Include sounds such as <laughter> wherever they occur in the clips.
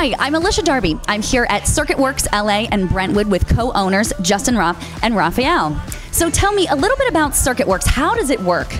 Hi, I'm Alycia Darby. I'm here at Circuit Works LA and Brentwood with co owners Justin Roth and Raphael. So tell me a little bit about Circuit Works. How does it work?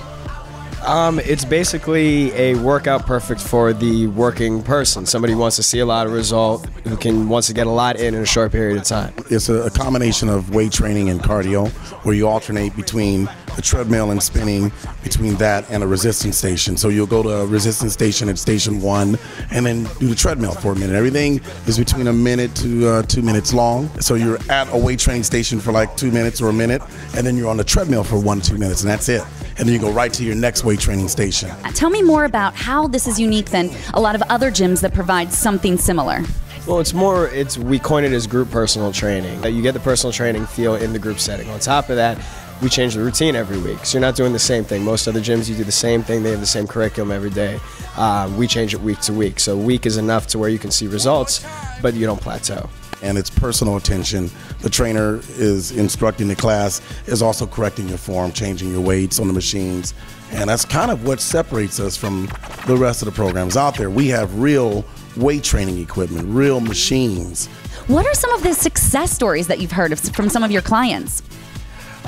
Um, it's basically a workout perfect for the working person. Somebody wants to see a lot of result, who can wants to get a lot in in a short period of time. It's a, a combination of weight training and cardio, where you alternate between the treadmill and spinning, between that and a resistance station. So you'll go to a resistance station at station one, and then do the treadmill for a minute. Everything is between a minute to uh, two minutes long. So you're at a weight training station for like two minutes or a minute, and then you're on the treadmill for one two minutes, and that's it. And then you go right to your next weight training station. Tell me more about how this is unique than a lot of other gyms that provide something similar. Well, it's more. It's we coin it as group personal training. You get the personal training feel in the group setting. On top of that, we change the routine every week. So you're not doing the same thing. Most other gyms, you do the same thing. They have the same curriculum every day. Um, we change it week to week. So week is enough to where you can see results, but you don't plateau and it's personal attention. The trainer is instructing the class, is also correcting your form, changing your weights on the machines. And that's kind of what separates us from the rest of the programs out there. We have real weight training equipment, real machines. What are some of the success stories that you've heard of from some of your clients?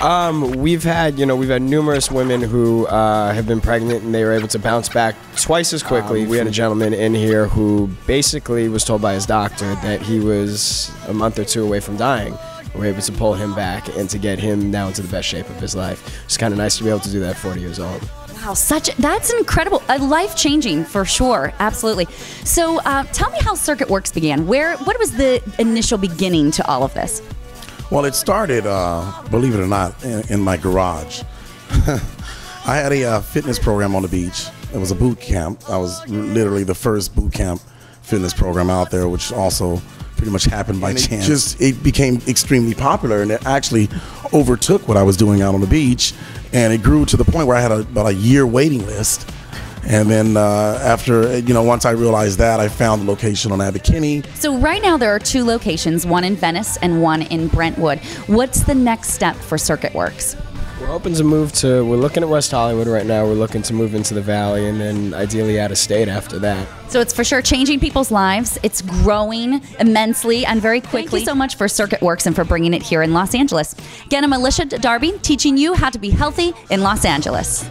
Um, we've had, you know, we've had numerous women who uh, have been pregnant and they were able to bounce back twice as quickly. Um, we had a gentleman in here who basically was told by his doctor that he was a month or two away from dying. We were able to pull him back and to get him now into the best shape of his life. It's kind of nice to be able to do that 40 years old. Wow, such that's incredible, uh, life changing for sure, absolutely. So, uh, tell me how Circuit Works began. Where, what was the initial beginning to all of this? Well, it started, uh, believe it or not, in, in my garage. <laughs> I had a uh, fitness program on the beach. It was a boot camp. I was literally the first boot camp fitness program out there, which also pretty much happened by and chance. It just it became extremely popular, and it actually overtook what I was doing out on the beach, and it grew to the point where I had a, about a year waiting list and then uh, after, you know, once I realized that, I found the location on Abbot Kinney. So right now there are two locations, one in Venice and one in Brentwood. What's the next step for Circuit Works? We're hoping to move to, we're looking at West Hollywood right now. We're looking to move into the Valley and then ideally out of state after that. So it's for sure changing people's lives. It's growing immensely and very quickly. Thank you so much for Circuit Works and for bringing it here in Los Angeles. Again, I'm Alycia Darby, teaching you how to be healthy in Los Angeles.